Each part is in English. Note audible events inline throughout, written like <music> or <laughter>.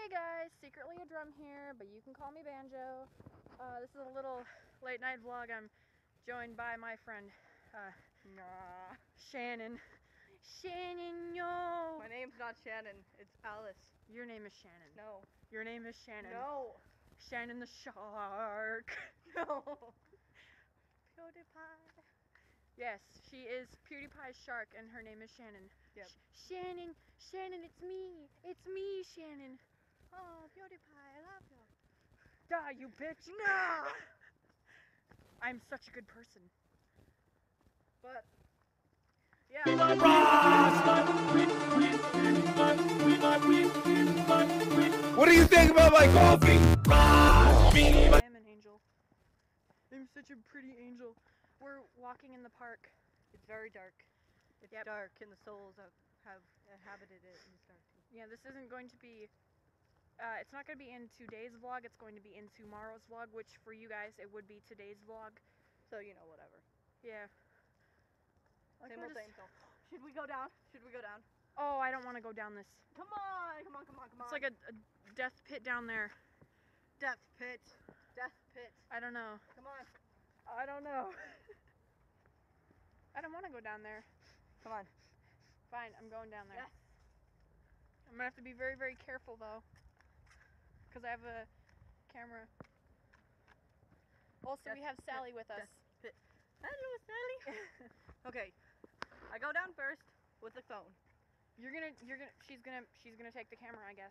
Hey guys, secretly a drum here, but you can call me Banjo. Uh, this is a little late night vlog. I'm joined by my friend uh, Nah. Shannon. Shannon, no. My name's not Shannon. It's Alice. Your name is Shannon. No. Your name is Shannon. No. Shannon the shark. <laughs> No. PewDiePie. Yes, she is PewDiePie's shark, and her name is Shannon. Yep. Sh- Shannon, Shannon, it's me. It's me, Shannon. Oh, PewDiePie, I love you. Die, you bitch. No. I'm such a good person. But yeah. What do you think about my coffee? I am an angel. I'm such a pretty angel. We're walking in the park. It's very dark. It's Yep. dark, and the souls have, have inhabited it in this dark. Yeah, this isn't going to be. Uh, it's not going to be in today's vlog. It's going to be in tomorrow's vlog, which for you guys it would be today's vlog. So you know, whatever. Yeah. Like same old, just- same old. <gasps> Should we go down? Should we go down? Oh, I don't want to go down this. Come on, come on, come on, come on. It's like a, a death pit down there. death pit. Death pit. I don't know. Come on. I don't know. <laughs> I don't want to go down there. Come on. Fine, I'm going down there. Yes. I'm gonna have to be very, very careful though, because I have a camera. Also, we have pit, Sali with us. death. Hello, Sali. <laughs> okay. I go down first with the phone, You're gonna, you're gonna, she's gonna, she's gonna take the camera, I guess.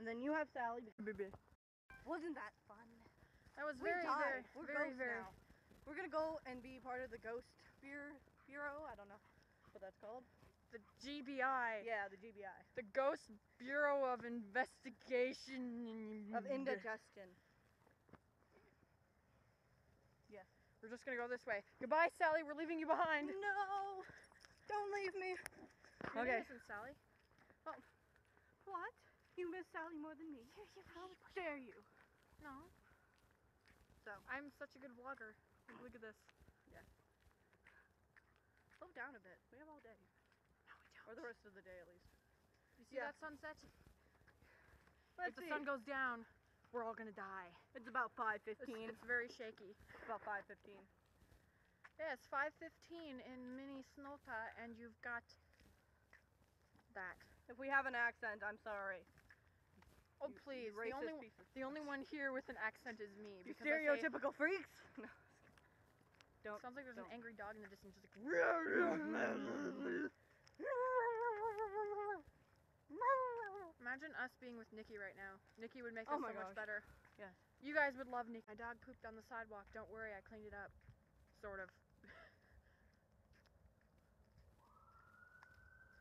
and then you have Sali. Wasn't that fun? That was very, died. very, We're very, ghosts very. now. We're gonna go and be part of the Ghost Bureau. Bureau. I don't know what that's called. The GBI, Yeah, the GBI the Ghost Bureau of Investigation of indigestion. Yeah. We're just gonna go this way. Goodbye, Sali. We're leaving you behind. No, don't leave me. You're Okay. innocent, Sali. Oh. What? You miss Sali more than me? How dare you? No. So I'm such a good vlogger. Look at this. Yeah. Slow down a bit. We have all day, No, we or the rest of the day at least. You see Yeah. that sunset? Let's if the see. sun goes down, we're all gonna die. It's about 5:15. it's very shaky. about 5:15. Yeah, it's 5:15 in Minnesota, and you've got that. If we have an accent, I'm sorry. Oh You- you please, the only pieces. the only one here with an accent is me. You because I say- stereotypical freaks. <laughs> No. Don't. sounds like there's don't. an angry dog in the distance, just like. <laughs> Imagine us being with Nikki right now. Nikki would make Oh this my so much better. Yes. You guys would love Nikki. My dog pooped on the sidewalk. Don't worry, I cleaned it up. Sort of. <laughs>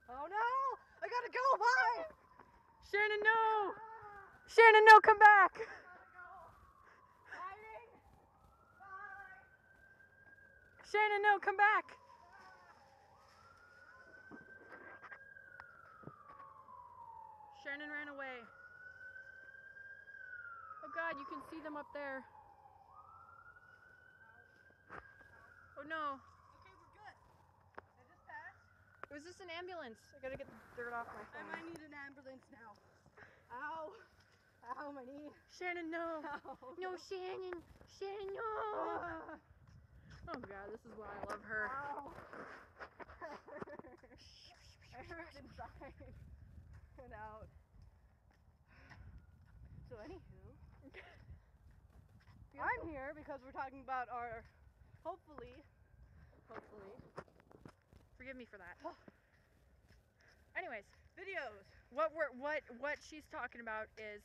Oh no! I gotta go. Bye. Shannon, no! Shannon, no, come back! Hiding. Bye. Shannon, no, come back! Shannon ran away. Oh god, you can see them up there. Oh no. Okay, we're good. I just passed. Was this an ambulance? I gotta get the dirt off my I might need an ambulance now. Ow. Ow, my knee. Shannon, no! Ow. No, Shannon! Shannon, no! Ah. Oh god, this is why I love her. Ow. <laughs> I hurt inside out. So anywho, I'm here because we're talking about our, hopefully, hopefully, Forgive me for that. Anyways, videos. what we're what what she's talking about is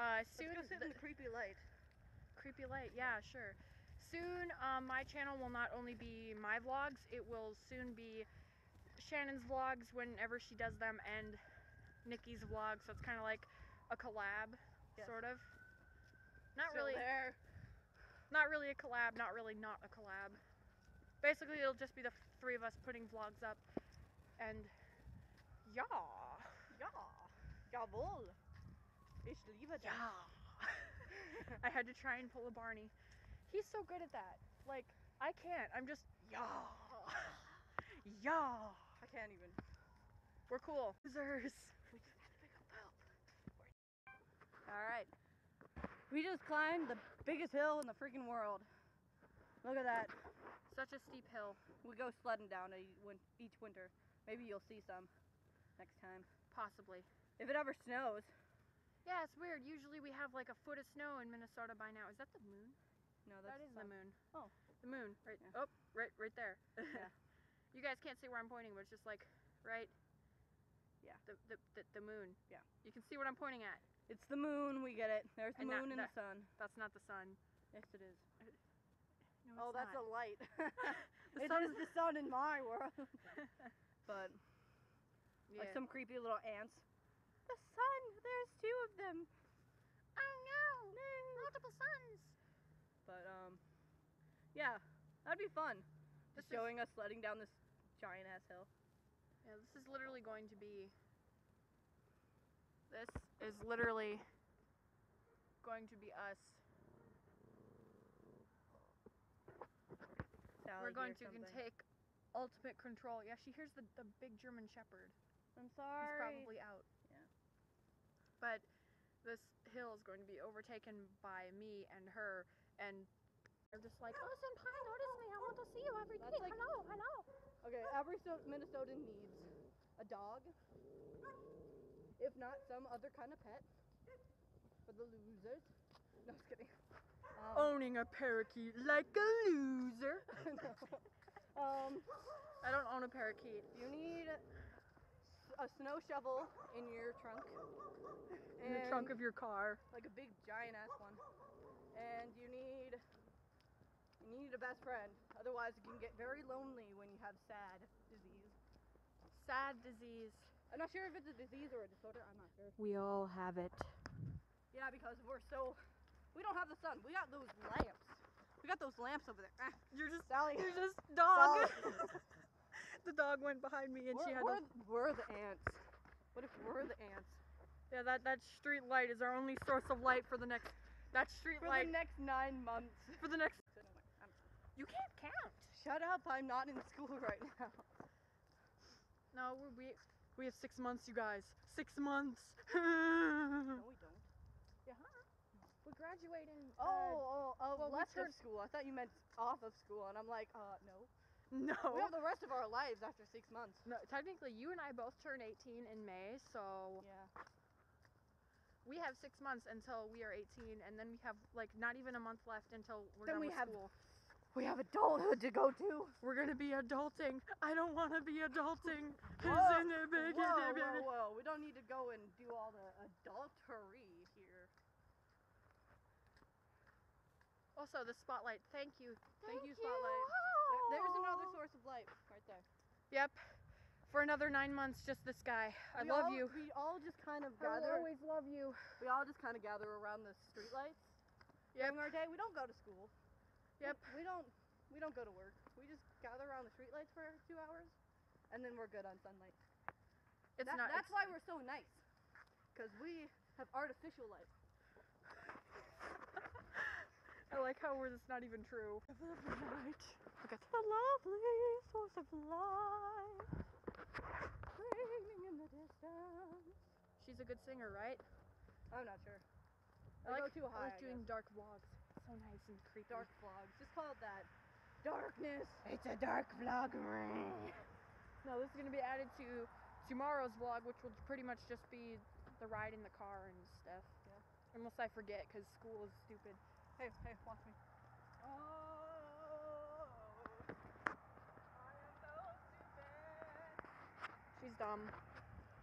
uh soon Let's go sit in the creepy light. creepy light. Yeah, sure. Soon, um, my channel will not only be my vlogs, it will soon be Shannon's vlogs whenever she does them, and Nikki's vlogs. So it's kind of like a collab, Yes. sort of. Not Still really, there. not really a collab. Not really, not a collab. Basically, it'll just be the three of us putting vlogs up, and yeah, Ja. Jawohl. Ich liebe das. yeah. <laughs> I had to try and pull a Barney. He's so good at that. Like I can't. I'm just yeah, <sighs> yeah. I can't even. We're cool. Losers. We just had to pick up poop. We just climbed the biggest hill in the freaking world. Look at that. Such a steep hill. We go sledding down each winter. Maybe you'll see some next time. Possibly. If it ever snows. Yeah, it's weird. Usually we have like a foot of snow in Minnesota by now. Is that the moon? No, that's that is the moon. Oh. The moon. Right. Yeah. Oh, right, right there. Yeah. <laughs> You guys can't see where I'm pointing, but it's just like right. Yeah. The the the, the moon. Yeah. You can see what I'm pointing at. It's the moon. We get it. There's the And that- moon and that- the sun. That's not the sun. Yes, it is. No, oh, that's not. a light. <laughs> The <laughs> it sun is the sun in my world. <laughs> but yeah. like some creepy little ants. The sun. There's two of them. oh no! no. Multiple suns. But um, yeah, that'd be fun. This Just is- showing us sledding down this giant ass hill. Yeah, this is literally going to be. This is literally going to be us. Sali We're going to something. take ultimate control. Yeah, she hears the, the big German Shepherd. I'm sorry. He's probably out. Yeah. But this hill is going to be overtaken by me and her, and they're just like, oh, senpai, notice me. I want to see you every day. Like- hello, hello. Okay, every so- Minnesotan needs a dog, if not some other kind of pet, for the losers. No, just kidding. Um, Owning a parakeet like a loser. <laughs> no. um, I don't own a parakeet. you need a snow shovel in your trunk. In the trunk of your car. like a big giant ass one. And you need you need a best friend. Otherwise it can get very lonely when you have sad disease. Sad disease. I'm not sure if it's a disease or a disorder, I'm not sure. We all have it. Yeah, because we're so we don't have the sun. We got those lamps. We got those lamps over there. Ah, You're just Sali. You're just dog. <laughs> The dog went behind me and we're, she had we're, we're the ants. What if we're the ants? Yeah, that that street light is our only source of light for the next that street For light For the next nine months. for the next So anyway, I'm- You can't count. shut up, I'm not in school <laughs> right now. No, we're, we we have 6 months, you guys. 6 months. <laughs> No, we don't. yeah. We're graduating. Oh, oh, oh, well, we left of school. I thought you meant off of school, and I'm like, uh, no. no. We have the rest of our lives after six months. no, technically you and I both turn 18 in May, so Yeah. we have 6 months until we are 18 and then we have like not even a month left until we're Then done we with have- school. We have adulthood to go to. We're gonna be adulting. I don't want to be adulting. <laughs> Whoa, whoa, whoa, whoa, whoa. We don't need to go and do all the adultery here. Also, the spotlight. Thank you. Thank you, Spotlight. There- there's another source of light right there. Yep. For another nine months, just this guy. I We love all- you. We all just kind of I gather. always love you. We all just kind of gather around the streetlights. Yep. During our day, we don't go to school. Yep. We, don't. We don't go to work. We just gather around the streetlights for two hours, and then we're good on sunlight. It's That- not. that's why we're so nice, because we have artificial light. <laughs> I like how we're. It's not even true. Light. Look at The lovely source of light, gleaming in the distance. She's a good singer, right? I'm not sure. I I like, go too I high. like I doing guess. dark vlogs. So nice and creepy. dark vlogs. Just call it that. Darkness. It's a dark vlog. No, this is gonna be added to tomorrow's vlog, which will pretty much just be the ride in the car and stuff. Yeah. Unless I forget, because school is stupid. Hey, hey, watch me. Oh, I am so. She's dumb.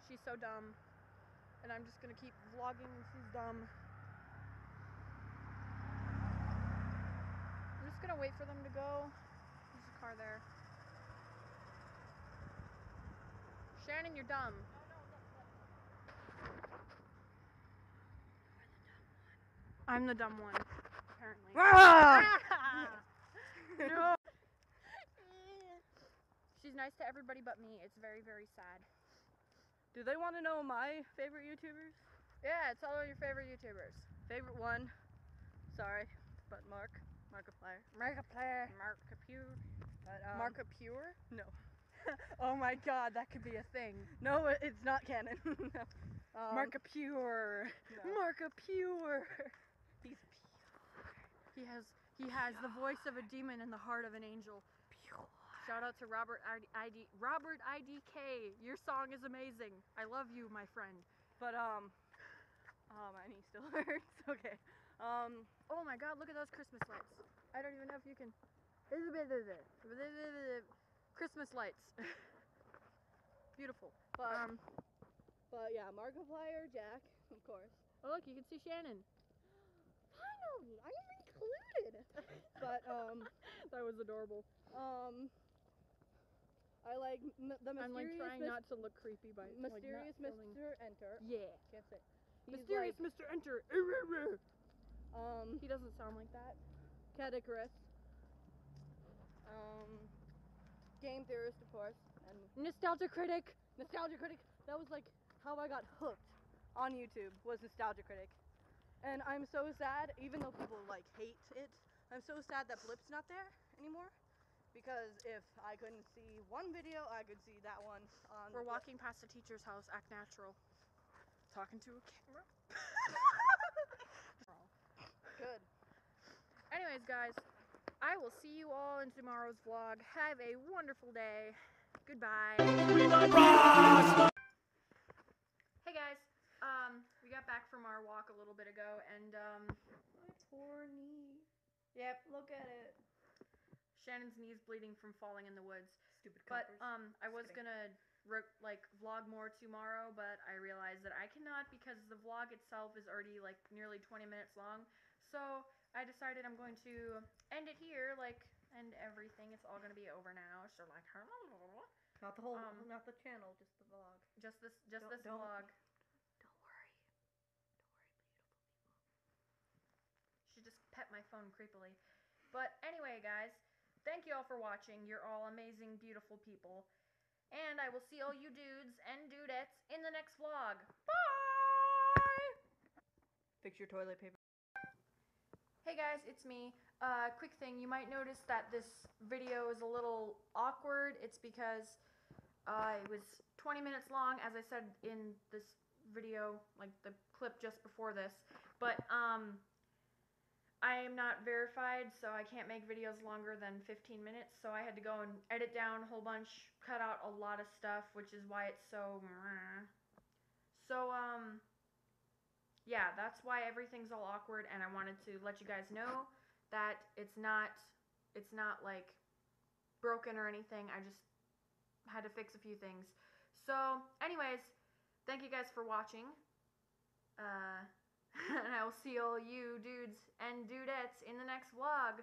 She's so dumb. And I'm just gonna keep vlogging she's dumb. Just gonna wait for them to go. There's a car there. Shannon, you're dumb. I'm the dumb one, apparently. Ah! <laughs> no. She's nice to everybody but me. It's very, very sad. Do they want to know my favorite YouTubers? Yeah, tell all your favorite YouTubers. Favorite one? Sorry, but Mark, Markiplier, Markiplier. Mark Computer. But, um, Markiplier? No, <laughs> Oh my god, that could be a thing. no, it's not canon. <laughs> no. Um, Markiplier. no. Markiplier. He's He has he has the voice of a demon and the heart of an angel. Pure. Shout out to Robert ID, ID Robert IDK. Your song is amazing. I love you, my friend. But um, oh my knee still hurts. <laughs> okay. Um, Oh my god, look at those Christmas lights. I don't even know if you can. Christmas lights. <laughs> Beautiful. but Um, but yeah, Markiplier, Jack, of course. oh look, you can see Shannon. Finally, I am included. but um, <laughs> That was adorable. um, I like m- the mysterious I'm like trying mis- not to look creepy by mysterious filming. Mr. Enter. Yeah. Can't say. He's Mysterious like, Mr. Enter. <laughs> um, He doesn't sound like that. Categoris. Um, game theorist, of course, and Nostalgia critic. Nostalgia Critic. That was like how I got hooked on YouTube was Nostalgia Critic. And I'm so sad, even though people like hate it, I'm so sad that Blip's not there anymore. Because if I couldn't see one video, I could see that one on We're walking past a teacher's house. Act natural. Talking to a camera. <laughs> Good. Anyways, guys, I will see you all in tomorrow's vlog. Have a wonderful day. Goodbye. Hey guys, um, we got back from our walk a little bit ago, and um, my poor knee. Yep, look at it. Shannon's knee's bleeding from falling in the woods. Stupid But um, I was gonna like vlog more tomorrow, but I realized that I cannot because the vlog itself is already like nearly 20 minutes long. So I decided I'm going to end it here, like end everything. It's all gonna be over now. So like, <laughs> not the whole, um, not the channel, just the vlog. just this, just Don't- this don't- vlog. Don't worry. beautiful people. She just pet my phone creepily. But anyway, guys, thank you all for watching. You're all amazing, beautiful people. And I will see all you dudes and dudettes in the next vlog. Bye! Fix your toilet paper. Hey guys, it's me. Uh, quick thing, you might notice that this video is a little awkward. It's because uh, it was 20 minutes long, as I said in this video, like the clip just before this. But um, I am not verified, so I can't make videos longer than 15 minutes. So I had to go and edit down a whole bunch, cut out a lot of stuff, which is why it's so. So um yeah, that's why everything's all awkward and I wanted to let you guys know that it's not it's not like broken or anything. I just had to fix a few things. So, anyways, thank you guys for watching. Uh <laughs> and I will see all you dudes and dudettes in the next vlog.